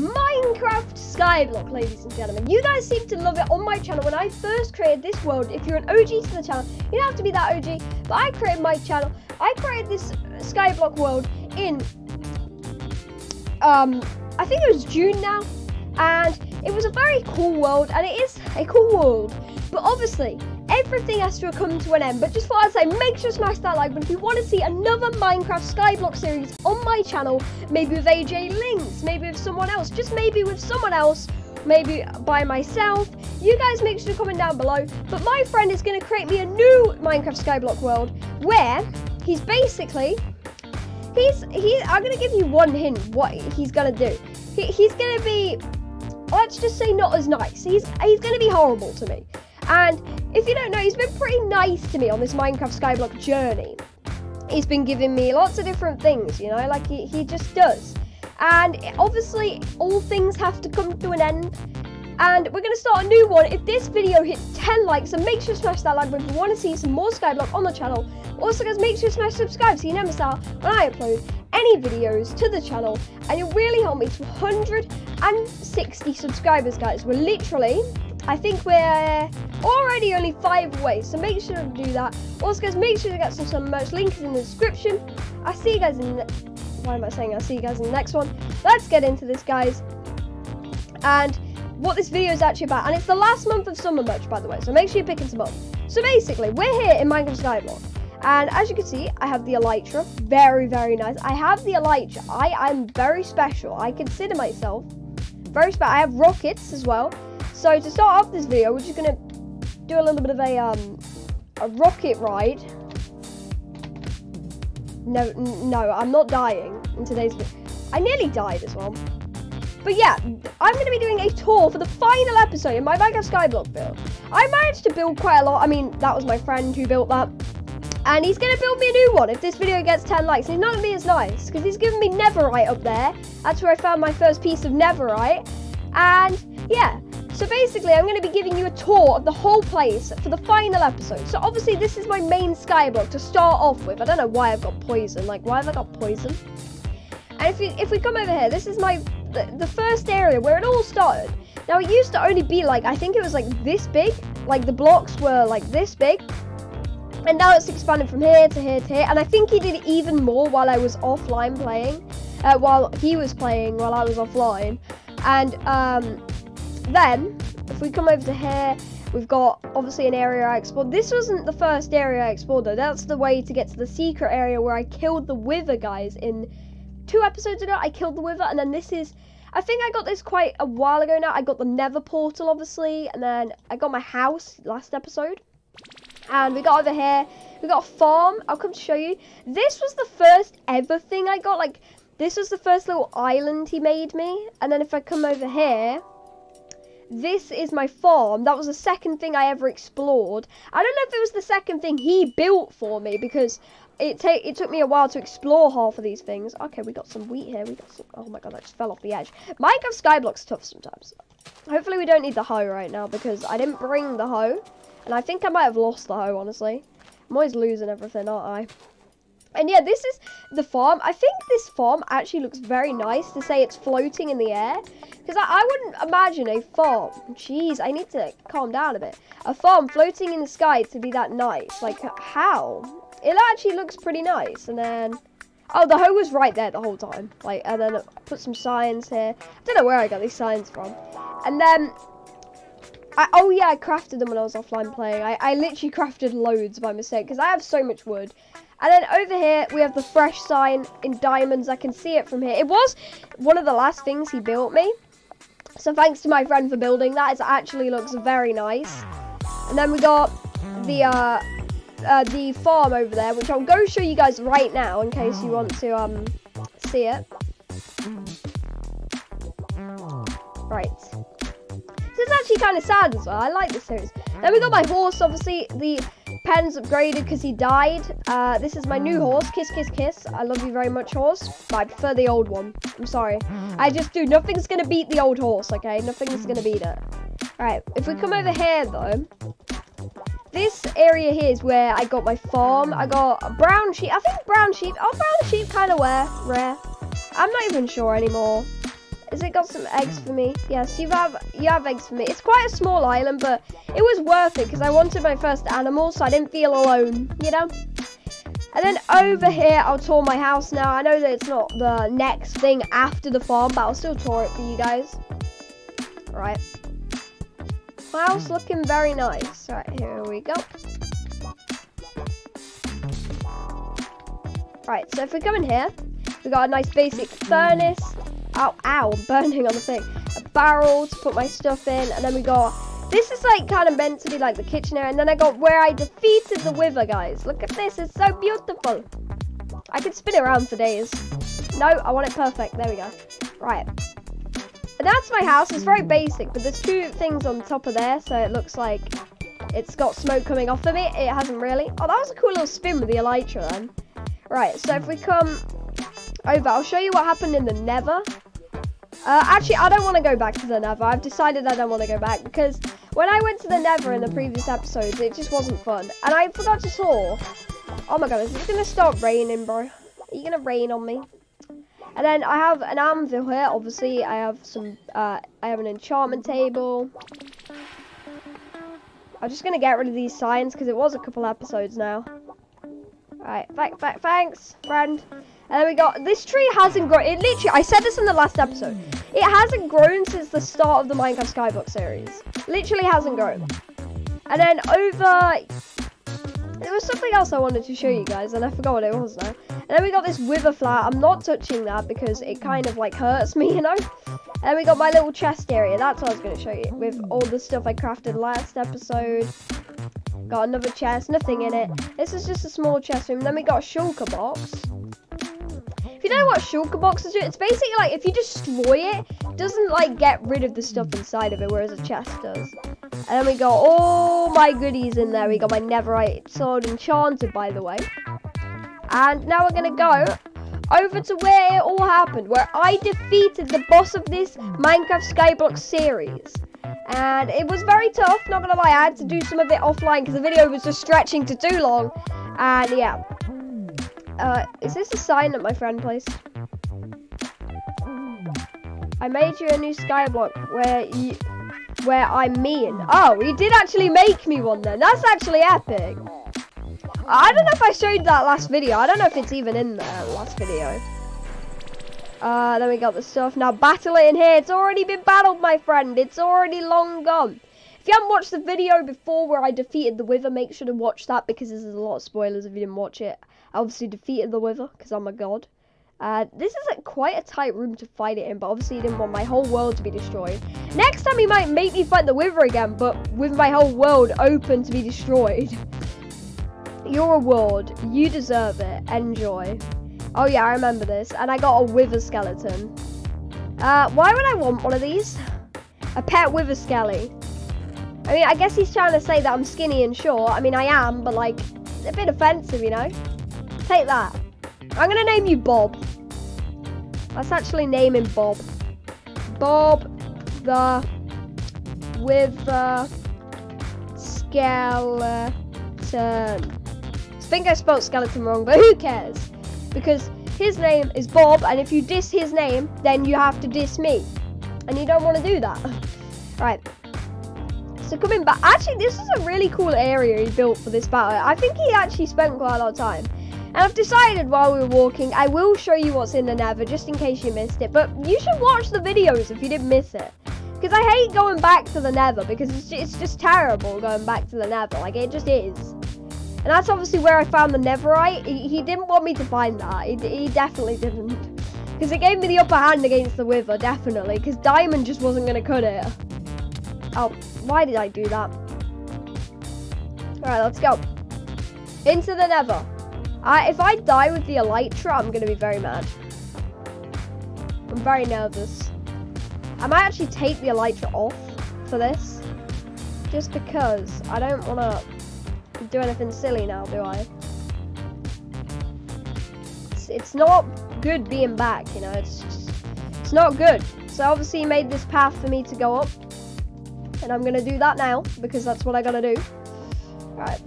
Minecraft Skyblock, ladies and gentlemen. You guys seem to love it on my channel. When I first created this world, if you're an OG to the channel, you don't have to be that OG, but I created my channel. I created this Skyblock world in, um, I think it was June now, and it was a very cool world, and it is a cool world. But obviously, everything has to come to an end. But just thought I'd say, make sure to smash that like button if you want to see another Minecraft Skyblock series on my channel. Maybe with AJ Links, maybe with someone else, just maybe with someone else, maybe by myself. You guys make sure to comment down below. But my friend is going to create me a new Minecraft Skyblock world where he's basically he's he. I'm gonna give you one hint what he's gonna do. He, he's gonna be let's just say not as nice. He's he's gonna be horrible to me. And if you don't know, he's been pretty nice to me on this Minecraft Skyblock journey. He's been giving me lots of different things, you know, like he, he just does. And obviously, all things have to come to an end. And we're going to start a new one. If this video hits 10 likes, then make sure to smash that like button if you want to see some more Skyblock on the channel. Also, guys, make sure to smash subscribe so you never miss out when I upload any videos to the channel. And it really helped me to 160 subscribers, guys. We're literally I think we're already only five away, so make sure to do that. Also, guys, make sure to get some, some merch. Link is in the description. I'll see you guys in the... Why am I saying I'll see you guys in the next one? Let's get into this, guys. And what this video is actually about. And it's the last month of summer merch, by the way, so make sure you're picking some up. So basically, we're here in Minecraft Skyblock. And as you can see, I have the Elytra. Very, very nice. I have the Elytra. I am very special. I consider myself very special. I have rockets as well. So to start off this video, we're just gonna do a little bit of a um a rocket ride. No, no, I'm not dying in today's video. I nearly died as well. But yeah, I'm going to be doing a tour for the final episode in my Minecraft Skyblock build. I managed to build quite a lot. I mean, that was my friend who built that. And he's going to build me a new one if this video gets 10 likes. He's not going to be as nice because he's given me Netherite up there. That's where I found my first piece of Netherite. And yeah, so basically, I'm going to be giving you a tour of the whole place for the final episode. So obviously, this is my main skyblock to start off with. I don't know why I've got poison. Like, why have I got poison? And if, you, if we come over here, this is my the, the first area where it all started. Now, it used to only be like, I think it was like this big. Like, the blocks were like this big. And now it's expanded from here to here to here. And I think he did even more while I was offline playing. Uh, while he was playing, while I was offline. And, um, then, if we come over to here, we've got obviously an area I explored. This wasn't the first area I explored though. That's the way to get to the secret area where I killed the Wither guys in two episodes ago. I killed the Wither, and then this is. I think I got this quite a while ago now. I got the Nether portal, obviously, and then I got my house last episode. And we got over here, we got a farm. I'll come to show you. This was the first ever thing I got. Like, this was the first little island he made me. And then if I come over here, this is my farm. That was the second thing I ever explored. I don't know if it was the second thing he built for me because it take it took me a while to explore half of these things. Okay, we got some wheat here. We got some. Oh my god, that just fell off the edge. Minecraft Skyblock's tough sometimes. Hopefully we don't need the hoe right now because I didn't bring the hoe, and I think I might have lost the hoe. Honestly, I'm always losing everything, aren't I? And yeah, this is the farm. I think this farm actually looks very nice to say it's floating in the air. Because I, I, wouldn't imagine a farm. Jeez, I need to calm down a bit. A farm floating in the sky to be that nice. Like, uh, how? It actually looks pretty nice. And then... Oh, the hoe was right there the whole time. Like, and then I put some signs here. I don't know where I got these signs from. And then... I, oh yeah, I crafted them when I was offline playing. I, I literally crafted loads by mistake. Because I have so much wood. And then over here, we have the fresh sign in diamonds. I can see it from here. It was one of the last things he built me. So thanks to my friend for building that. It actually looks very nice. And then we got the uh, uh, the farm over there, which I'll go show you guys right now in case you want to um, see it. Right. This is actually kind of sad as well. I like this series. Then we got my horse, obviously. The Pen's upgraded because he died. Uh, this is my new hmm. horse. Kiss, kiss, kiss. I love you very much, horse. But I prefer the old one. I'm sorry. Hmm. I just do. Nothing's going to beat the old horse, okay? Nothing's going to beat it. Alright, if we come over hmm. here, though. This area here is where I got my farm. I got a brown sheep. I think brown sheep. Oh, brown sheep kind of rare. I'm not even sure anymore. Has it got some eggs for me? Yes, you have you have eggs for me. It's quite a small island, but it was worth it because I wanted my first animal, so I didn't feel alone, you know? And then over here, I'll tour my house now. I know that it's not the next thing after the farm, but I'll still tour it for you guys. Right. My house looking very nice. Right, here we go. Right, so if we come in here, we got a nice basic furnace. Ow, ow, I'm burning on the thing. A barrel to put my stuff in, and then we got this is like kind of meant to be like the kitchen area, and then I got where I defeated the wither, guys. Look at this, it's so beautiful. I could spin it around for days. No, I want it perfect. There we go. Right. And that's my house. It's very basic, but there's two things on top of there, so it looks like it's got smoke coming off of it. It hasn't really. Oh, that was a cool little spin with the elytra then. Right, so if we come over, I'll show you what happened in the Nether. Uh, actually, I don't want to go back to the Nether. I've decided I don't want to go back because when I went to the Nether in the previous episodes, it just wasn't fun. And I forgot to saw. Oh my god, is it going to start raining, bro? Are you going to rain on me? And then I have an anvil here, obviously. I have some, uh, I have an enchantment table. I'm just going to get rid of these signs because it was a couple episodes now. Alright, th th thanks, friend. And then we got, this tree hasn't grown, it literally, I said this in the last episode, it hasn't grown since the start of the Minecraft Skyblock series. Literally hasn't grown. And then over, there was something else I wanted to show you guys, and I forgot what it was now. And then we got this wither flower, I'm not touching that because it kind of like hurts me, you know? And then we got my little chest area, that's what I was going to show you, with all the stuff I crafted last episode. Got another chest, nothing in it. This is just a small chest room. Then we got a shulker box. If you know what shulker boxes do, it's basically like if you destroy it, it doesn't like get rid of the stuff inside of it, whereas a chest does. And then we got all my goodies in there. We got my netherite sword enchanted, by the way. And now we're gonna go over to where it all happened, where I defeated the boss of this Minecraft Skyblock series. And it was very tough, not gonna lie, I had to do some of it offline because the video was just stretching to too long. And yeah, uh, is this a sign that my friend placed? I made you a new skyblock where you, where I'm mean. Oh, he did actually make me one then. That's actually epic. I don't know if I showed that last video. I don't know if it's even in there, last video. Uh, then we got the stuff. Now battle it in here. It's already been battled, my friend. It's already long gone. If you haven't watched the video before where I defeated the Wither, make sure to watch that because there's a lot of spoilers if you didn't watch it. I obviously defeated the Wither because I'm a god. Uh, this is a, quite a tight room to fight it in, but obviously he didn't want my whole world to be destroyed. Next time he might make me fight the Wither again, but with my whole world open to be destroyed. Your reward. You deserve it. Enjoy. Oh yeah, I remember this. And I got a Wither skeleton. Uh, why would I want one of these? A pet Wither skelly. I mean, I guess he's trying to say that I'm skinny and short. I mean, I am, but like, a bit offensive, you know? Take that. I'm gonna name you Bob. Let's actually name him Bob. Bob the with the skeleton. I think I spelled skeleton wrong, but who cares? Because his name is Bob, and if you diss his name, then you have to diss me. And you don't want to do that. right. So coming back, actually this is a really cool area he built for this battle. I think he actually spent quite a lot of time. And I've decided while we were walking, I will show you what's in the nether, just in case you missed it. But you should watch the videos if you didn't miss it. Because I hate going back to the nether, because it's just, it's just terrible going back to the nether. Like, it just is. And that's obviously where I found the netherite. He, he didn't want me to find that. He, he definitely didn't. Because it gave me the upper hand against the wither, definitely. Because diamond just wasn't going to cut it. Oh, why did I do that? Alright, let's go. Into the nether. If I die with the elytra, I'm going to be very mad. I'm very nervous. I might actually take the elytra off for this. Just because I don't want to do anything silly now, do I? It's, it's not good being back, you know. It's just, it's not good. So obviously he made this path for me to go up. And I'm going to do that now, because that's what I got to do. Right.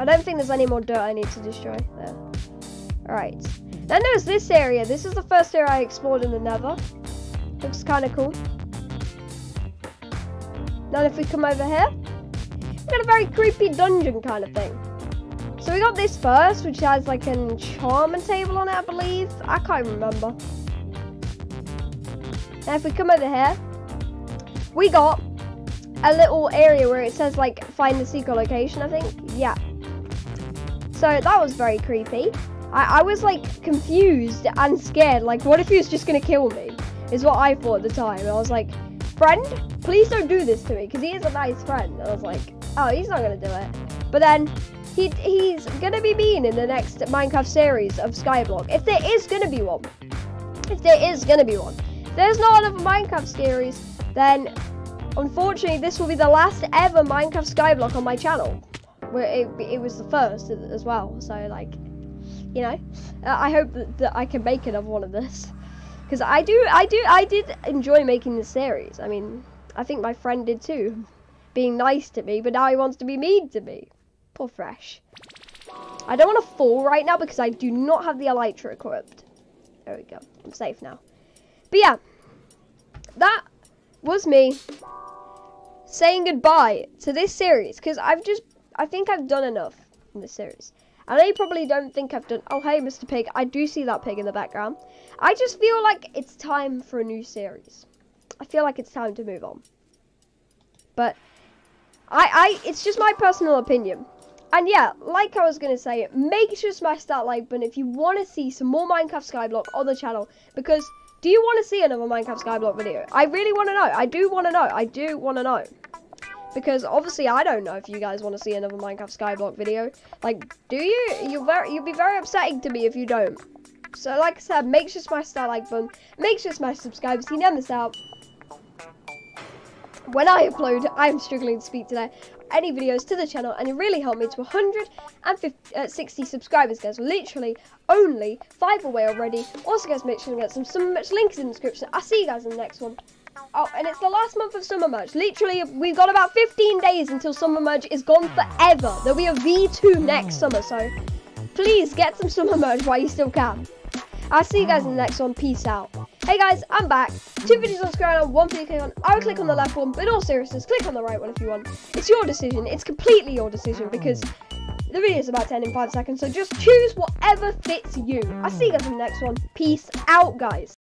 I don't think there's any more dirt I need to destroy there. Alright. Then there's this area. This is the first area I explored in the nether. Looks kind of cool. Now if we come over here, we got a very creepy dungeon kind of thing. So we got this first, which has like an enchantment table on it, I believe. I can't remember. Now if we come over here, we got a little area where it says like find the secret location, I think. Yeah. So that was very creepy. I, I was like confused and scared. Like, what if he was just gonna kill me? Is what I thought at the time. I was like, friend, please don't do this to me, because he is a nice friend. I was like, oh, he's not gonna do it. But then he, he's gonna be mean in the next Minecraft series of Skyblock. If there is gonna be one. If there is gonna be one. If there's not another Minecraft series, then unfortunately this will be the last ever Minecraft Skyblock on my channel. Where it, it was the first as well. So like, you know, I hope that, that I can make another one of this because I do, I do, I did enjoy making this series. I mean, I think my friend did too, being nice to me, but now he wants to be mean to me. Poor Fresh. I don't want to fall right now because I do not have the elytra equipped. There we go. I'm safe now. But yeah, that was me saying goodbye to this series because I've just, I think I've done enough in this series. And you probably don't think I've done. Oh, hey, Mr. Pig. I do see that pig in the background. I just feel like it's time for a new series. I feel like it's time to move on. But I, I, it's just my personal opinion. And yeah, like I was going to say, make sure to smash that like button if you want to see some more Minecraft Skyblock on the channel. Because do you want to see another Minecraft Skyblock video? I really want to know. I do want to know. I do want to know because obviously I don't know if you guys want to see another Minecraft Skyblock video. Like, do you? You very, you'll be very upsetting to me if you don't. So, like I said, make sure to smash that like button. Make sure to smash subscribe so you never miss out. When I upload, I'm struggling to speak today. Any videos to the channel, and it really helped me to 160 uh, subscribers, guys. Literally only five away already. Also, guys, make sure to get some some much links in the description. I'll see you guys in the next one. Oh, and it's the last month of Summer Merch. Literally, we've got about 15 days until Summer Merch is gone forever. There'll be a V2 next summer, so please get some Summer Merch while you still can. I'll see you guys in the next one. Peace out. Hey guys, I'm back. Two videos on screen on, one video click on. I would click on the left one, but in all seriousness, click on the right one if you want. It's your decision. It's completely your decision because the video is about 10 in 5 seconds, so just choose whatever fits you. I'll see you guys in the next one. Peace out, guys.